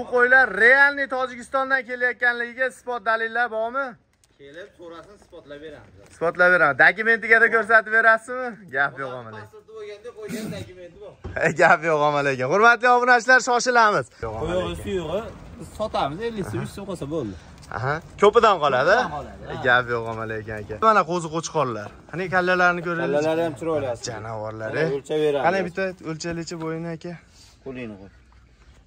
Bu qo'ylar realniy Tojikistondan kelayotganligiga isbot dalillar bormi? kelib so'rasin isbotlab beramiz Isbotlab beraman. Dokumentiga da ko'rsatib berasizmi? Gap yo'q omala. pasporti bo'lganda qo'ygan dokumenti bor Gap yo'q omala ekan. Hurmatli obunachilar, shoshilamiz. qo'yog'i suyug'i biz sotamiz ellik so'm yuz so'm qolsa bo'ldi Aha, ko'pidan qoladi. Gap yo'q omala ekan aka. Mana qo'zi qo'chqorlar. Qani kallalarni ko'raylik. kallalari ham chiroyli Janavorlar. O'lchab beramiz. Qani bitta o'lchalichi bo'yini aka. qo'lingni qo'y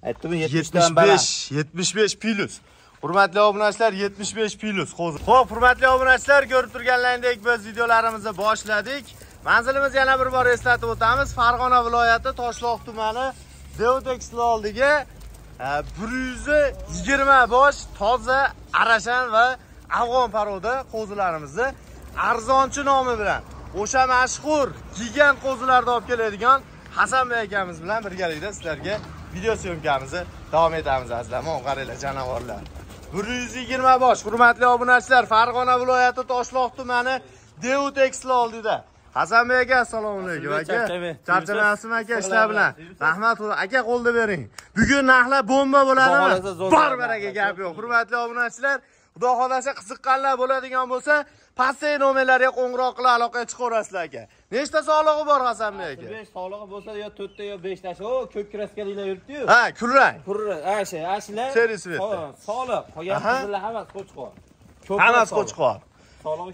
aytdim yetmishdan baland 75 75 plus. Hurmatli obunachilar 75 plus qo'zi. Xo'p, hurmatli obunachilar, ko'rib turganlaringdek biz videolarimizni boshladik. Manzilimiz yana bir bor eslatib o'tamiz. Farg'ona viloyati Toshloq tumani Deotex oldiga e, 120 bosh toza, arashan va afg'on paroda qo'zilarimizni arzonchi nomi bilan o'sha mashhur gigant qo'zilarni olib keladigan Hasanbek akamiz bilan birgalikda sizlarga video syomkamizni davom etamiz azizlar. Mana qaranglar janavorlar. 120 bosh hurmatli obunachilar Farg'ona viloyati Toshloq tumani Deotex oldida. Hasanbek aka assalomu alaykum aka. Charchamay. Charchamayapsizmi aka ishlar bilan? Rahmat aka qo'lda bering. Bugun narxlar bomba narxlar. baraga gap yo'q. Hurmatli obunachilar, Xudo xohlasa qiziqqanlar bo'ladigan bo'lsa, pastdagi nomerlarga qo'ng'iroq qilib aloqaga chiqaverasizlar aka. Nechta sog'lig'i bor Hasanbek aka? besh sog'lig'i bo'lsa yo to'rtta yo beshtasi o ko'k kraskaliklar yuribdi-yu Ha, kulrang. purra asha ashilar Servis berdi. soliq qolgan qizillar hammasi qo'chqor Hammasi qo'chqor.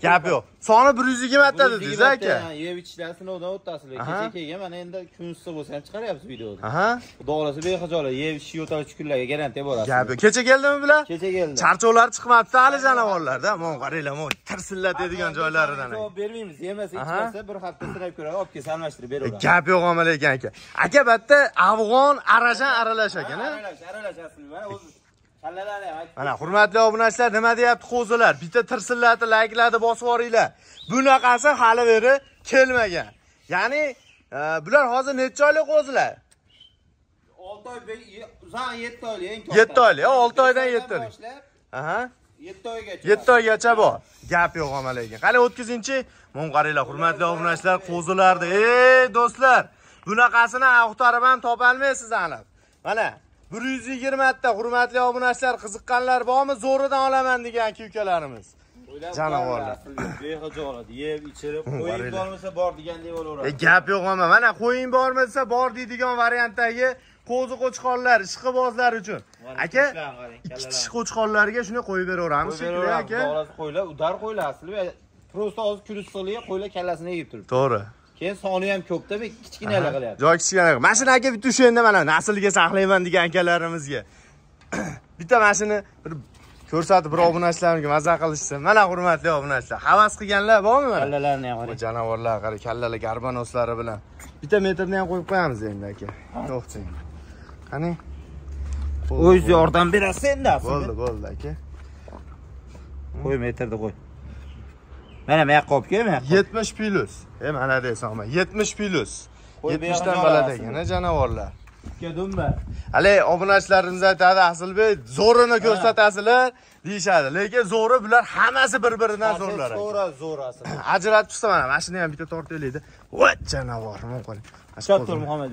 Gap yo'q. Soni 120 ta dedingiz aka. yeb ichishlar sinovdan Aha. kecha kelgan mana endi kunsiz bo'lsa ham chiqaryapsiz videoda Aha. xudo xohlasa behijolat yeb ichish yo'tal kunlarga garantiya borasiz Gap yo'q. Kecha keldimi bular? kecha keldi Charchovlar chiqmabdi hali janavorlarda. Mon qaranglar, mon tirsillatadigan joylaridan. javob bermaymiz yemasa ichmasa bir hafta sinab ko'radi olib kelsa almashtirib beraveramiz Gap yo'q omala ekan aka. Aka batta afg'on arashan aralash ekan, aralash aralash aslida mana o'zi Mana hurmatli obunachilar nima deyapti qo'zilar? Bitta tirsillatib, layklarni bosib yuboringlar. Bunaqasi hali beri kelmagan. Ya'ni e, bular hozir necha oylik qo'zilar? olti oy uzan yetti oylik eng Yetti oylik, ha, olti oydan yetti oylik. Aha. yetti oygacha 7 oygacha bor. Gap yo'q omala ekan. Qani o'tkazingchi? Mon qaranglar, hurmatli obunachilar, qo'zilarni. Ey do'stlar, bunaqasini axtarib ham topolmaysiz aniq. Mana 120 ta hurmatli obunachilar, qiziqqanlar bormi? Zo'ridan olaman degan ukalarimiz. Qaranglar, behijolat yeb ichirib qaranglar. bormasa bor degandek E, bo'laveradi gap yo'q ama mana qo'ying bormi desa bor deydigan variantdagi qo'zi qo'chqorlar, ishqibozlar uchun. Mana Aka, ikki qo'chqorlarga shuni qo'yib beraveramiz shekilli aka. qo'ylar udar qo'ylar aslida просто hozir issiqligi qo'ylar kallasini yeb turibdi To'g'ri. Keyin soni ham ko'pda kichkinalar qilyapti Joy kichkina. Mashina aka bitta o'shanda mana naslga saqlayman degan akalarimizga. bitta mashina bir ko'rsatib bir obunachilarimga maza qilishsa. Mana hurmatli obunachilar, havas qilganlar bormi mana? kallalarni ham qarang janavorlar qara kallalar garbanoslari bilan. Bitta metrni ham qo'yib qo'yamiz endi aka. To'xting. Qani? o'z yordam berasiz endi Bo'ldi, bo'ldi aka. qo'y metrda qo'y mana bu yoqqa olib kel bu yoqqa 70 plus. E mana deysan, 70 plus. Qo'y 70 dan behayo baland aslida. ekan, a, janavorlar. ikka dumba Hali obunachilarimiz aytadi, Asilbek, zo'rini ko'rsatasizlar deyishadi. Lekin zo'ri bular hammasi bir-biridan zo'rlar. ekan. to'g'ri zo'r Ajratib chiqsa mana mashina ham bitta tortaylikda. Vat janavor, mana qarang. ushlab tur Mana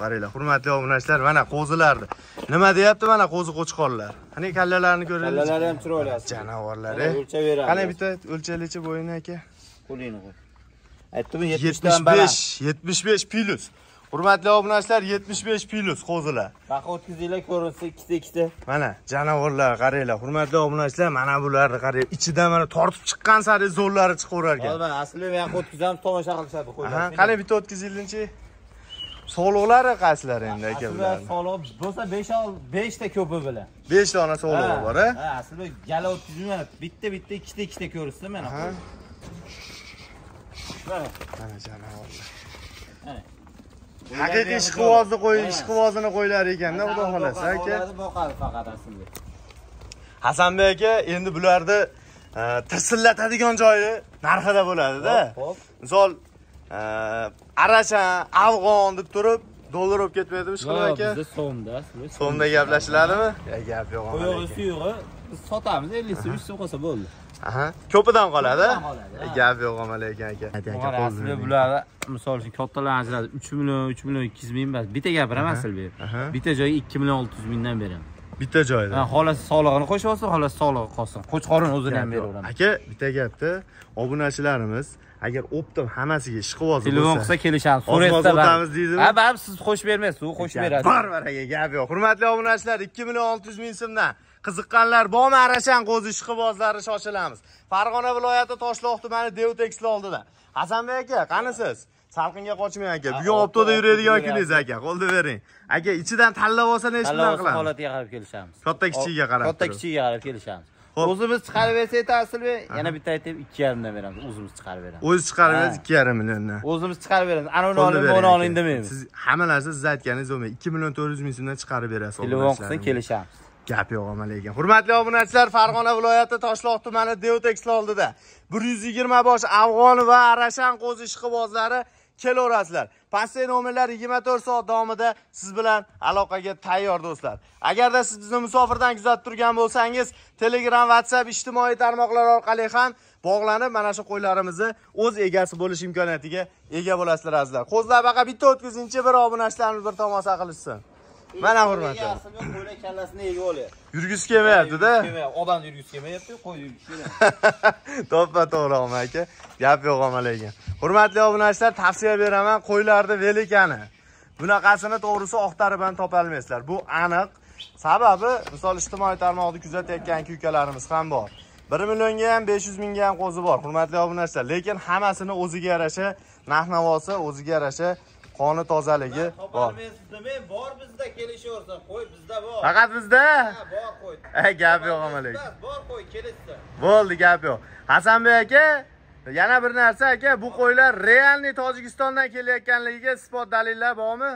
qaranglar, hurmatli obunachilar, mana qo'zilarni. Nima deyapti mana qo'zi qo'chqorlar. Qani kallalarni ko'raylik. kallalari ham chiroyli aslida o'lchab beramiz. Qani bitta o'lchalichi bo'yini aka? qo'lingni qo'y aytdim yetmishdan baland 75 75 plus. Hurmatli obunachilar 75 plus qo'zilar. baqa o'tkazinglar ko'rinsa ikkita ikkita Mana janavorlar qaranglar, hurmatli obunachilar, mana bularni qarang. Ichidan mana tortib chiqqan sari zo'rlari chiqaverar ekan. mana asli bu yoqqa o'tkazamiz tomosha qilishadi qo'ylar qani bitta o'tkazingchi. Sog'liqlari qaysilari endi aka bularni? sog'liq bo'lsa 5 5 ta ko'pi bilan 5 dona sog'lig'i bor, a? aslida gala o'tkazmayman bitta bitta ikkita ikkita ko'rishsa mana Ha, mana mana. Haqiqiy ishqivozni qo'y, ishqivozini qo'ylar ekanda, xudo xolasa aka. Boqadi, faqat aslida Hasanbek aka endi bularni e, tirsillatadigan joyi narxida bo'ladi-da. Misol arashan, afg'on deb turib dollar olib ketmaydimi ishqilib aka? bizda so'mda aslida So'mda gaplashiladimi? Gap yo'q. qo'yog'i suyug'i Biz sotamiz 50 so'm 3 so'm qolsa bo'ldi. Aha. Ko'pidan qoladi. Ha. Gap yo'q amal ekan aka. Aslida bular misol uchun kattalar ajraladi 3 million 3 million 200 ming emas. Bitta gapiraman Asilbek. Aha. Bitta joyga 2 million 600 mingdan beraman. Bitta joyda. Ha, xolasi sog'lig'ini qo'shib olsin, xolasi sog'lig'i qolsin. Qo'chqorin o'zini ham beraveraman. Aka, bitta gapda obunachilarimiz agar optim hammasiga ishqiboz Telefon qilsa kelishamiz. So'rayapsa o'tamiz deydimi? Ha, baribir siz qo'shib bermaysiz, u qo'shib beradi. Barbar aka, gap yo'q. Hurmatli obunachilar, 2 million 600 ming so'mdan qiziqqanlar bormi Arashan qo'zi ishqibozlari shoshilamiz. Farg'ona viloyati Toshloq tumani Devteksli oldida. Hasanbek aka, qani siz? Salqinga qochmang aka. Bugun opto- yuradigan kuningiz aka. Qo'lda bering. Aka, ichidan tanlab olsa nech bilan Tanlov qilamiz? holatiga qarab kelishamiz. Katta kichigiga qarab Katta kichigiga qarab kelishamiz. O'zimiz chiqarib bersak Asilbek, yana bitta aytib 2.5 dan beramiz. O'zimiz chiqarib beramiz. O'zi chiqaramiz Ha. 2,5 milliondan. O'zimiz chiqarib beramiz. Ana uni Qo'lda oling, buni oling demaymiz. Siz hamma narsa siz aytganingiz bo'lmaydi. 2 million 400 ming so'mdan chiqarib berasiz. Telefon obunachilarimiz. kelishamiz. Gap yo'q amal ekan. Hurmatli obunachilar, Farg'ona viloyati Toshloq tumani Devtex oldida 120 bosh afg'on va arashan qo'zi ishqibozlari kelaverasizlar. Pastdagi nomerlar 24 soat davomida siz bilan aloqaga tayyor do'stlar. Agarda siz bizni musofirdan kuzatib turgan bo'lsangiz, Telegram, WhatsApp ijtimoiy tarmoqlar orqali ham bog'lanib mana shu qo'ylarimizni o'z egasi bo'lish imkoniyatiga ega bo'lasizlar azizlar. Qo'zlar baqa bitta o'tkazingchi bir obunachilarimiz bir tomosha qilishsin. Mana hurmatli. Qo'ylar kallasini yegib olyapti. Yurgisi kelmayapti-da. Odam yurgisi kelmayapti, qo'y yurgisi kelyapti. To'ppa to'g'ri oma aka. Gap yo'q oma lekin. Hurmatli obunachilar, tavsiya beraman qo'ylarni velikani. Bunaqasini to'g'risi oqtarib ham topolmaysizlar. Bu aniq. Sababi, misol ijtimoiy tarmoqni kuzatayotgan ukalarimiz ham bor. 1 millionga ham 500 mingga ham qo'zi bor, hurmatli obunachilar. Lekin hammasini o'ziga yarasha narx-navosi, o'ziga yarasha qoni tozaligi bor. Demay, bor bizda kelishaversin. Qo'y bizda bor. Faqat bizda. Bor qo'y. Gap yo'q oma lekin. Bor qo'y, kelishsin. Bo'ldi, gap yo'q. Hasanbek aka, yana bir narsa aka, bu qo'ylar realniy Tojikistondan kelayotganligiga isbot dalillar bormi?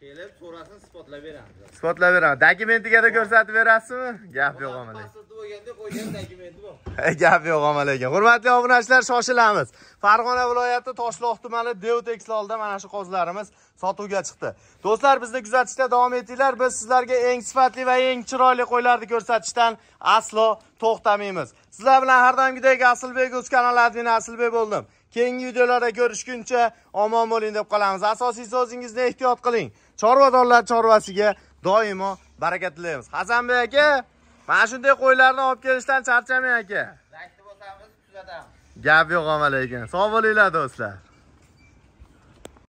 Kelib, so'rasin, isbotlab beramiz. Isbotlab beraman. Dokumentiga da ko'rsatib berasizmi? Gap yo'q ama lekin. Pasporti bo'lganda qo'ygan dokumenti bor. Gap yo'q ama lekin. Hurmatli obunachilar, shoshilamiz. Farg'ona viloyati Toshloq tumani Devtex oldida mana shu qo'zlarimiz sotuvga chiqdi. Do'stlar, bizni kuzatishda davom etinglar. Biz sizlarga eng sifatli va eng chiroyli qo'ylarni ko'rsatishdan aslo to'xtamaymiz. Sizlar bilan har doimgidek Asilbek o'z kanali admini Asilbek bo'ldim. Keyingi videolarda ko'rishguncha omon bo'ling deb qolamiz. Asosiysi o'zingizni ehtiyot qiling. Chorvadorlar chorvasiga doimo baraka tilaymiz. Hasanbek aka, mana shunday qo'ylarni olib kelishdan charchamang aka. Zakti bo'lsamiz, kuzatamiz. Gap yo'q ama lekin. Sog' bo'linglar do'stlar.